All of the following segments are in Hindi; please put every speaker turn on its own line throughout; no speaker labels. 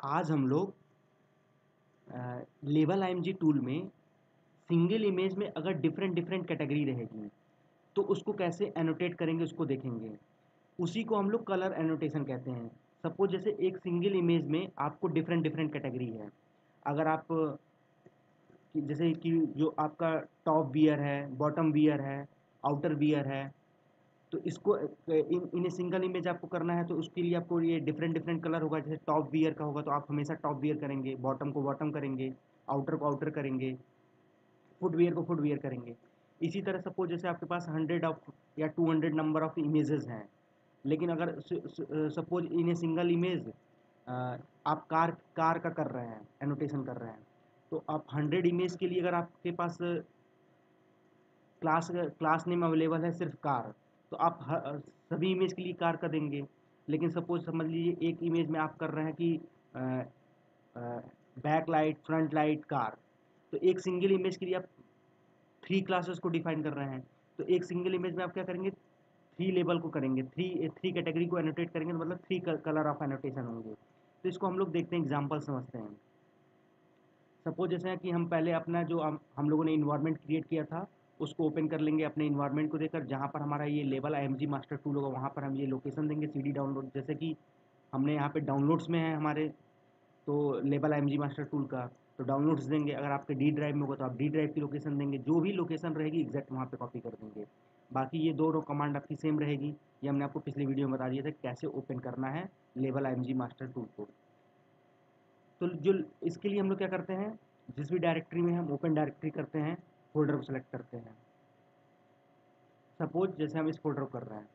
आज हम लोग लेबल आई टूल में सिंगल इमेज में अगर डिफरेंट डिफरेंट कैटेगरी रहेगी तो उसको कैसे एनोटेट करेंगे उसको देखेंगे। उसी को हम लोग कलर एनोटेशन कहते हैं। सपोज़ जैसे एक सिंगल इमेज में आपको डिफरेंट डिफरेंट कैटेगरी है। अगर आप जैसे कि जो आपका टॉप बियर है बॉटम बियर है आउटर बियर है तो इसको इन इन सिंगल इमेज आपको करना है तो उसके लिए आपको ये डिफरेंट डिफरेंट कलर होगा, जैसे टॉप वियर का होगा तो आप हमेशा टॉप वियर करेंगे बॉटम को बॉटम करेंगे आउटर को आउटर करेंगे फुट वियर को फुट वियर करेंगे। इसी तरह सपोज़ जैसे आपके पास हंड्रेड ऑफ़ या two hundred number of images हैं, लेकिन अगर suppose in a single image आप कार कार का कर रहे हैं एनोटेशन कर रहे हैं तो आप हंड्रेड इमेज के लिए अगर आपके पास क्लास क्लास नेम अवेलेबल है, सिर्फ़ कार तो आप हर सभी इमेज के लिए कार कर देंगे। लेकिन सपोज़ समझ लीजिए एक इमेज में आप कर रहे हैं कि back light front light car तो एक सिंगल इमेज के लिए आप थ्री क्लासेस को डिफाइन कर रहे हैं। तो एक सिंगल इमेज में आप क्या करेंगे? थ्री लेवल को करेंगे। थ्री थ्री कैटेगरी को एनोटेट करेंगे तो मतलब थ्री कलर ऑफ़ एनोटेशन होंगे। तो इसको हम लोग देखते हैं एग्ज़ाम्पल समझते हैं। सपोज़ जैसे कि हम पहले अपना जो हम, हम लोगों ने इन्वायरमेंट क्रिएट किया था उसको ओपन कर लेंगे अपने इन्वायरमेंट को देखकर जहाँ पर हमारा ये level I M G master tool होगा, वहाँ पर हम ये लोकेशन देंगे सीडी डाउनलोड जैसे कि हमने यहाँ पे डाउनलोड्स में है हमारे तो level I M G master tool का तो डाउनलोड्स देंगे। अगर आपके डी ड्राइव में होगा तो आप डी ड्राइव की लोकेशन देंगे। जो भी लोकेशन रहेगी एग्जैक्ट वहाँ पे कॉपी कर देंगे। बाकी ये दो कमांड आपकी सेम रहेगी। ये हमने आपको पिछली वीडियो में बता दिया था कैसे ओपन करना है लेवल आई मास्टर टूल को। तो जो, इसके लिए हम लोग क्या करते हैं? जिस भी डायरेक्टरी में हम ओपन डायरेक्टरी करते हैं फोल्डर को सिलेक्ट करते हैं। सपोज़ जैसे हम इस फोल्डर को कर रहे हैं।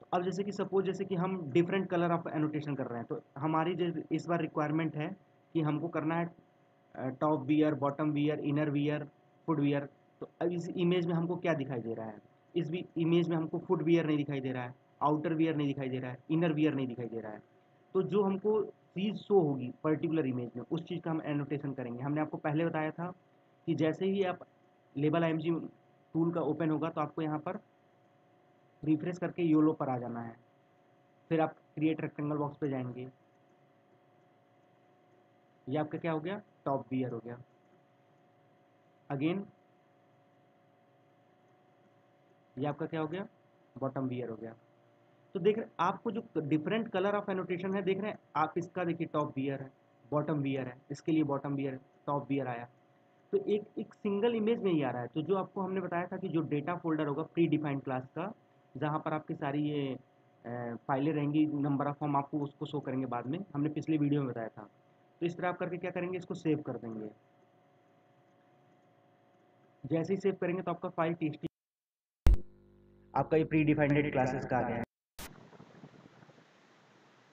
तो अब जैसे कि सपोज़ जैसे कि हम डिफरेंट कलर ऑफ़ एनोटेशन कर रहे हैं तो हमारी इस बार रिक्वायरमेंट है कि हमको करना है top wear bottom wear inner wear foot wear तो अब इस इमेज में हमको क्या दिखाई दे रहा है? इस इमेज में हमको फुट वियर नहीं दिखाई दे रहा है आउटर वियर नहीं दिखाई दे रहा है इनर वियर नहीं दिखाई दे रहा है। तो जो हमको चीज़ शो होगी पर्टिकुलर इमेज में, उस चीज़ का हम एनोटेशन करेंगे। हमने आपको पहले बताया था कि जैसे ही आप लेबल आई टूल का ओपन होगा तो आपको यहाँ पर रिफ्रेश करके योलो पर आ जाना है। फिर आप क्रिएट रेक्टेंगल बॉक्स पे जाएँगे। ये आपका क्या हो गया? टॉप बियर हो गया। अगेन ये आपका क्या हो गया? बॉटम बियर हो गया। तो देख रहे आपको जो डिफरेंट कलर ऑफ़ एनोटेशन है, देख रहे हैं, आप इसका देखिए टॉप बियर है बॉटम बियर है, इसके लिए बॉटम बियर है टॉप बियर आया। तो एक एक सिंगल इमेज में ही आ रहा है। तो जो आपको हमने बताया था कि जो डेटा फोल्डर होगा प्री डिफाइंड क्लास का, जहाँ पर आपकी सारी ये फाइलें रहेंगी नंबर ऑफ़ हम आपको उसको शो करेंगे बाद में। हमने पिछले वीडियो में बताया था। तो इस तरह आप करके क्या करेंगे? इसको सेव कर देंगे। जैसे ही सेव करेंगे तो आपका फ़ाइल टी आपका ये प्री डिफाइंड क्लासेस का आ गया है।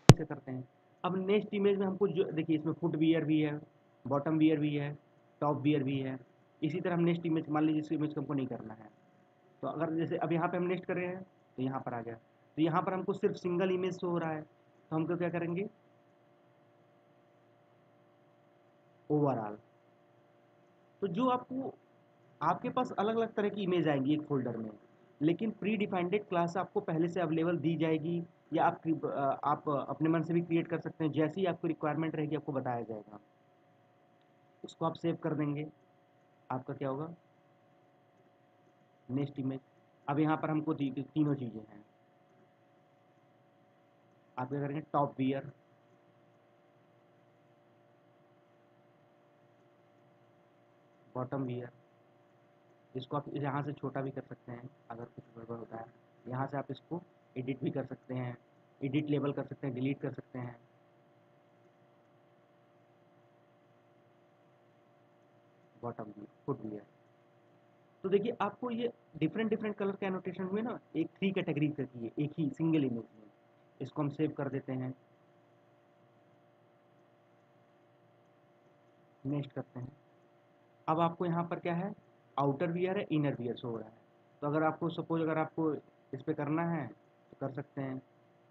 करते हैं। अब नेक्स्ट इमेज में हमको जो, देखिए इसमें फुट वियर भी है बॉटम वियर भी है। टॉप बियर भी है। इसी तरह हम नेक्स्ट इमेज मान लीजिए इस इमेज को हमको नहीं करना है। तो अगर जैसे अब यहाँ पे हम नेक्स्ट कर रहे हैं तो यहाँ पर आ गया। तो यहाँ पर हमको सिर्फ़ सिंगल इमेज शो हो रहा है। तो हमको क्या करेंगे? ओवरऑल तो जो आपको, आपके पास अलग अलग तरह की इमेज आएँगी एक फोल्डर में, लेकिन प्री डिफाइंडेड क्लास आपको पहले से अवेलेबल दी जाएगी, या आप आप अपने मन से भी क्रिएट कर सकते हैं, जैसी आपको रिक्वायरमेंट रहेगी, आपको बताया जाएगा। उसको आप सेव कर देंगे। आपका क्या होगा? नेक्स्ट इमेज अब यहाँ पर हमको तीनों चीज़ें हैं। आप क्या करेंगे? टॉप वियर बॉटम वियर इसको आप यहाँ से छोटा भी कर सकते हैं, अगर कुछ गड़बड़ होता है। यहाँ से आप इसको एडिट भी कर सकते हैं। एडिट लेबल कर सकते हैं डिलीट कर सकते हैं। बॉटम भी फुट है तो देखिए, आपको ये डिफरेंट डिफरेंट कलर के एनोटेशन हुए ना एक थ्री कैटेगरी की एक ही सिंगल इमेज में। इसको हम सेव कर देते हैं। नेक्स्ट करते हैं। अब आपको यहाँ पर क्या है? आउटर वियर है इनर वियर शो हो रहा है। तो अगर आपको सपोज़ अगर आपको इस पर करना है तो कर सकते हैं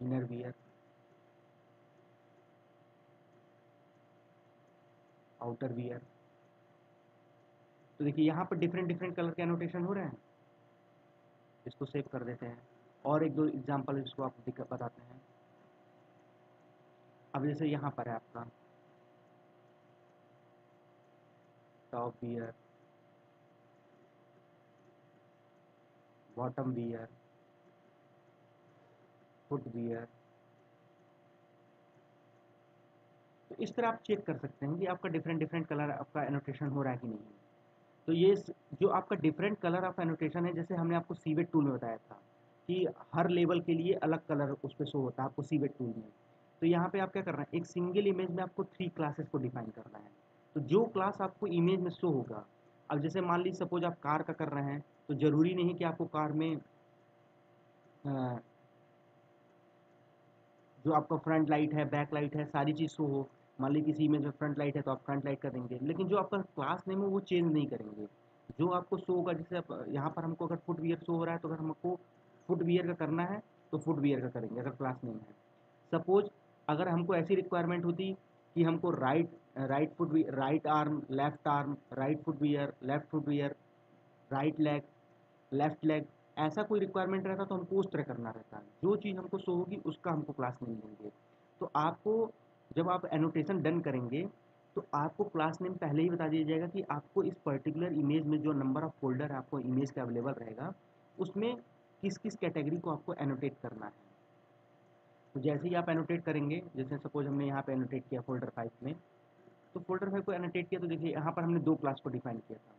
इनर वियर आउटर वियर तो देखिए, यहाँ पर डिफरेंट डिफरेंट कलर के एनोटेशन हो रहे हैं। इसको सेव कर देते हैं। और एक दो एग्जांपल इसको आप बताते हैं। अब जैसे यहाँ पर है आपका। Top wear bottom wear foot wear तो इस तरह आप चेक कर सकते हैं कि आपका डिफरेंट डिफरेंट कलर आपका एनोटेशन हो रहा है कि नहीं। तो ये जो आपका डिफरेंट कलर ऑफ़ एनोटेशन है, जैसे हमने आपको सीवेट टूल में बताया था, कि हर लेवल के लिए अलग कलर उस पर शो होता है, आपको सीवेट टूल में। तो यहाँ पे आप क्या कर रहे हैं, एक सिंगल इमेज में आपको थ्री क्लासेस को डिफाइन करना है। तो जो क्लास आपको इमेज में शो होगा, अब जैसे मान लीजिए सपोज़ आप कार का कर रहे हैं तो ज़रूरी नहीं कि आपको कार में जो आपका फ्रंट लाइट है बैक लाइट है, सारी चीज़ शो हो। मान लीजिए किसी में फ्रंट लाइट है तो आप फ्रंट लाइट कर देंगे। लेकिन जो आपका क्लास नेम है, वो चेंज नहीं करेंगे। जो आपको शो होगा, जैसे आप, यहाँ पर हमको अगर फुट वियर शो हो रहा है तो अगर हमको फुट वियर का करना है तो फुट वियर का करेंगे, अगर क्लास नेम है। सपोज़ अगर हमको ऐसी रिक्वायरमेंट होती कि हमको right right foot right arm left arm right foot wear left foot wear right leg left leg ऐसा कोई रिक्वायरमेंट रहता तो हमको उस तरह करना रहता। जो चीज़ हमको शो होगी, उसका हमको क्लास नेम देंगे। तो आपको जब आप एनोटेशन डन करेंगे तो आपको क्लास नेम पहले ही बता दिया जाएगा कि आपको इस पर्टिकुलर इमेज में जो नंबर ऑफ़ फोल्डर आपको इमेज का अवेलेबल रहेगा, उसमें किस किस कैटेगरी को आपको एनोटेट करना है। तो जैसे ही आप एनोटेट करेंगे, जैसे सपोज़ हमने यहाँ पे एनोटेट किया फोल्डर फाइव में तो फोल्डर फाइव को एनोटेट किया तो देखिए यहाँ पर हमने दो क्लास को डिफाइन किया था।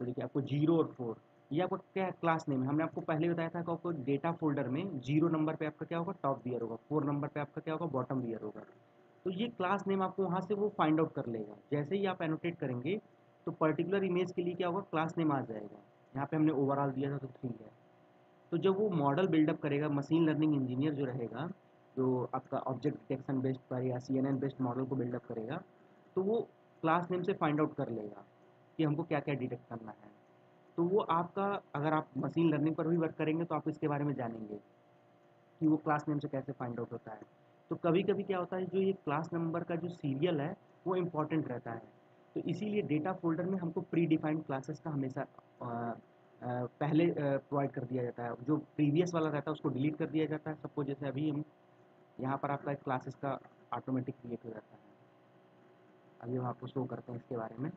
तो देखिए आपको ज़ीरो और फोर ये आपको क्या है क्लास नेम है? हमने आपको पहले बताया था कि आपको डेटा फोल्डर में ज़ीरो नंबर पे आपका क्या होगा? टॉप बियर होगा। फोर नंबर पे आपका क्या होगा? बॉटम बियर होगा। तो ये क्लास नेम आपको वहाँ से वो फाइंड आउट कर लेगा। जैसे ही आप एनोटेट करेंगे तो पर्टिकुलर इमेज के लिए क्या होगा? क्लास नेम आ जाएगा। यहाँ पे हमने ओवरऑल दिया था तो थ्री है। तो जब वो मॉडल बिल्डअप करेगा मशीन लर्निंग इंजीनियर जो रहेगा, जो आपका ऑब्जेक्ट डिटेक्शन बेस्ड पर या सी बेस्ड मॉडल को बिल्डअप करेगा तो वो क्लास नेम से फाइंड आउट कर लेगा कि हमको क्या क्या डिटेक्ट करना है। तो वो आपका, अगर आप मशीन लर्निंग पर भी वर्क करेंगे तो आप इसके बारे में जानेंगे कि वो क्लास नेम से कैसे फाइंड आउट होता है। तो कभी कभी क्या होता है, जो ये क्लास नंबर का जो सीरियल है, वो इंपॉर्टेंट रहता है। तो इसीलिए डेटा फोल्डर में हमको प्री डिफाइंड क्लासेस का हमेशा पहले प्रोवाइड कर दिया जाता है। जो प्रीवियस वाला रहता है, उसको डिलीट कर दिया जाता है सबको। जैसे अभी हम, यहाँ पर आपका क्लासेस का ऑटोमेटिक क्रिएट हो जाता है। अभी हम आपको शो करते हैं इसके बारे में।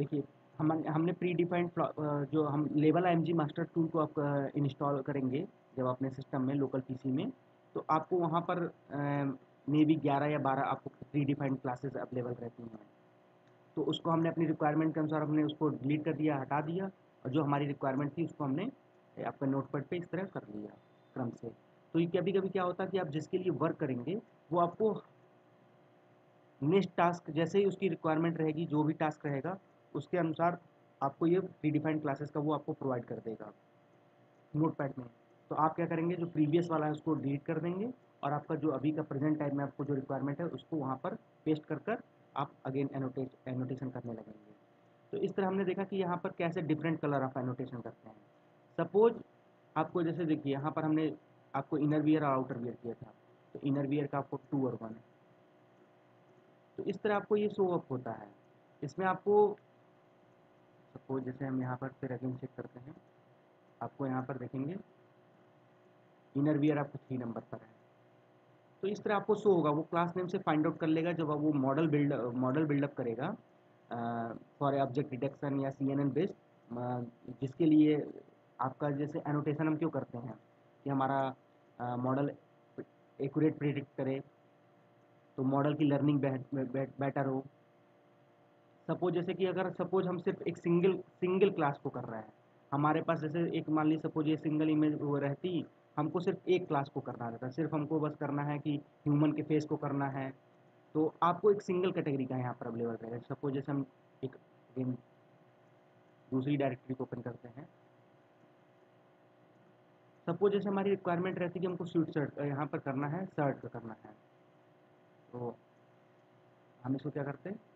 देखिए, हम, हमने प्री डिफाइंड जो हम लेवल जी मास्टर टूल को आप इंस्टॉल करेंगे, जब अपने सिस्टम में लोकल पीसी में तो आपको वहाँ पर मे बी ग्यारह या बारह आपको प्री डिफाइंड क्लासेस अवेलेबल रहती हैं। तो उसको हमने अपनी रिक्वायरमेंट के अनुसार हमने उसको डिलीट कर दिया, हटा दिया, और जो हमारी रिक्वायरमेंट थी उसको हमने आपका नोट पैड पर इस तरह कर लिया, क्रम से। तो ये कभी कभी क्या होता है कि आप जिसके लिए वर्क करेंगे, वो आपको नेक्स्ट टास्क जैसे ही उसकी रिक्वायरमेंट रहेगी, जो भी टास्क रहेगा उसके अनुसार आपको ये प्री डिफाइंड क्लासेस का वो आपको प्रोवाइड कर देगा। नोट पैड में। तो आप क्या करेंगे, जो प्रीवियस वाला है उसको डिलीट कर देंगे और आपका जो अभी का प्रेजेंट टाइम में आपको जो रिक्वायरमेंट है उसको वहाँ पर पेस्ट कर कर आप अगेन एनोटेट एनोटेशन करने लगेंगे। तो इस तरह हमने देखा कि यहाँ पर कैसे डिफरेंट कलर ऑफ़ एनोटेशन करते हैं। सपोज़ आपको जैसे देखिए, यहाँ पर हमने आपको इनर वियर और आउटर वियर किया था। तो इनर वियर का आपको टू और वन तो इस तरह आपको ये शो अप होता है। इसमें आपको सपोज़ जैसे हम यहाँ पर फिर अगेन चेक करते हैं, आपको यहाँ पर देखेंगे इनर वियर आपको थ्री नंबर पर है। तो इस तरह आपको शो होगा, वो क्लास नेम से फाइंड आउट कर लेगा जब आप वो model build model build up करेगा फॉर ऑब्जेक्ट डिटेक्शन या सी एन एन बेस्ड जिसके लिए आपका जैसे एनोटेशन हम क्यों करते हैं, कि हमारा मॉडल एक्यूरेट प्रिडिक्ट करे तो मॉडल की लर्निंग बेटर हो। सपोज़ जैसे कि अगर सपोज़ हम सिर्फ़ एक सिंगल सिंगल क्लास को कर रहे हैं। हमारे पास जैसे एक मान ली सपोज़ ये सिंगल इमेज वो रहती, हमको सिर्फ़ एक क्लास को करना रहता सिर्फ़ हमको बस करना है कि ह्यूमन के फेस को करना है। तो आपको एक सिंगल कैटेगरी का यहाँ पर अवेलेबल रहेगा। सपोज़ जैसे हम एक दूसरी डायरेक्टरी को ओपन करते हैं। सपोज़ जैसे हमारी रिक्वायरमेंट रहती है कि हमको स्वीट शर्ट यहाँ पर करना है शर्ट का करना है। तो हम इसको क्या करते हैं?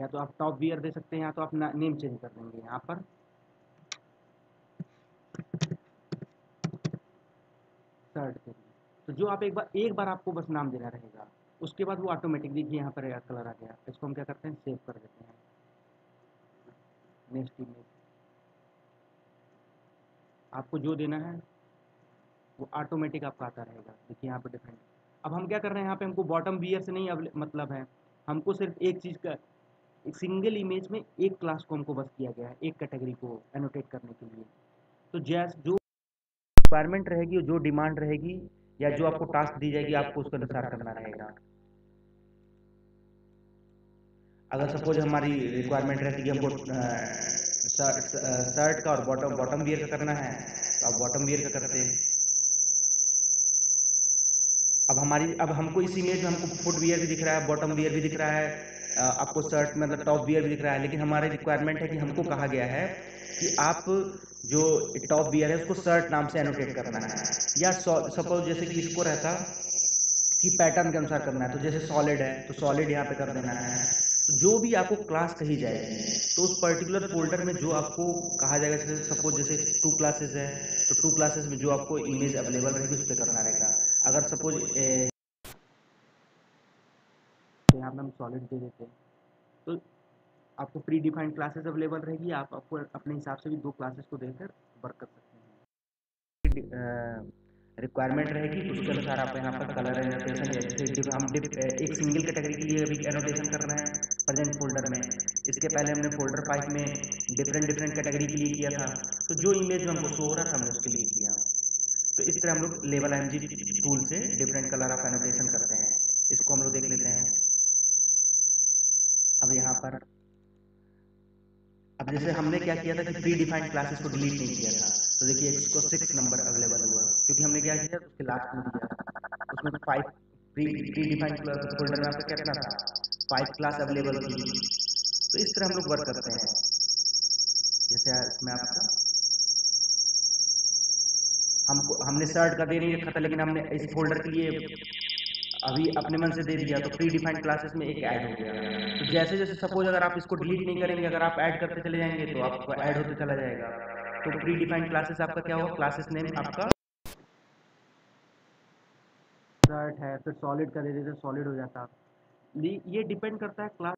या तो आप टॉप वियर दे सकते हैं या तो आप नेम चेंज कर देंगे यहाँ पर। सर्ट के लिए। तो जो आप एक बार एक बार आपको बस नाम देना रहेगा, उसके बाद वो ऑटोमेटिक देखिए यहाँ पर कलर आ गया। इसको हम क्या करते हैं? सेव कर देते हैं। नेक्स्ट इमेज आपको जो देना है, वो ऑटोमेटिक आपका आता रहेगा। देखिए यहाँ पर डिफरेंट अब हम क्या कर रहे हैं? यहाँ पे हमको बॉटम बियर से नहीं मतलब है। हमको सिर्फ़ एक चीज़ का एक सिंगल इमेज में एक क्लास को हमको बस किया गया है एक कैटेगरी को एनोटेट करने के लिए। तो जैस जो रिक्वायरमेंट रहेगी जो डिमांड रहेगी या जो आपको टास्क दी जाएगी आपको उसके अनुसार करना रहेगा। अगर सपोज़ हमारी रिक्वायरमेंट रहती है हमको शर्ट का और बॉटम बॉटम वियर का करना है तो आप बॉटम वियर का करते हैं। अब हमारी अब हमको इस इमेज में हमको फुट वियर भी दिख रहा है बॉटम वियर भी दिख रहा है आपको शर्ट मतलब टॉप वियर भी दिख रहा है, लेकिन हमारी रिक्वायरमेंट है कि हमको कहा गया है कि आप जो टॉप वियर है, उसको शर्ट नाम से एनोटेट करना है। या सपोज़ जैसे कि इसको रहता कि पैटर्न के अनुसार करना है तो जैसे सॉलिड है तो सॉलिड यहाँ पे कर देना है। तो जो भी आपको क्लास कही जाएगी तो उस पर्टिकुलर फोल्डर में जो आपको कहा जाएगा, जैसे सपोज़ जैसे टू क्लासेस है तो टू क्लासेस में जो आपको इमेज अवेलेबल रहेगी, उस पर करना रहेगा। अगर सपोज़ हम सॉलिड दे देते हैं। तो आपको प्री डिफाइंड क्लासेस अवेलेबल रहेगी, आप आपको अपने हिसाब से भी दो क्लासेस को देकर वर्क कर सकते हैं। रिक्वायरमेंट रहेगी उसके अनुसार आप यहाँ पर कलर एनोटेशन जैसे हम एक सिंगल कैटेगरी के लिए अभी एनोटेशन कर रहे हैं प्रेजेंट फोल्डर में। इसके पहले हमने फोल्डर फाइव में डिफरेंट डिफरेंट कैटेगरी के लिए किया था। तो जो इमेज हमको शो हो रहा था, हमने उसके लिए किया। तो इस तरह हम लोग लेवल एम टूल से डिफरेंट कलर ऑफ़ एनोटेशन करते हैं। इसको हम लोग देख लेते हैं। अब यहाँ पर अब जैसे हमने क्या किया था कि प्री डिफाइंड क्लासेस को डिलीट नहीं किया था तो देखिए इसको सिक्स नंबर अवेलेबल हुआ क्योंकि हमने क्या किया उसके लास्ट में दिया। उसमें five pre predefined folder में आपका कितना था? फाइव क्लास अवेलेबल थी। तो इस तरह हम लोग वर्क करते हैं। जैसे इसमें आपका हमको हमने सर्ट का दे नहीं रखा था लेकिन हमने इस फोल्डर के लिए अभी अपने मन से दे दिया तो प्री डिफाइंड क्लासेस में एक ऐड हो गया। तो जैसे जैसे सपोज़ अगर आप इसको डिलीट नहीं करेंगे अगर आप ऐड करते चले जाएँगे तो आपको ऐड होते चला जाएगा। तो प्री डिफाइंड क्लासेस आपका क्या होगा क्लासेस नेम आपका? है फिर सॉलिड का दे देते सॉलिड हो जाता। ये डिपेंड करता है क्लास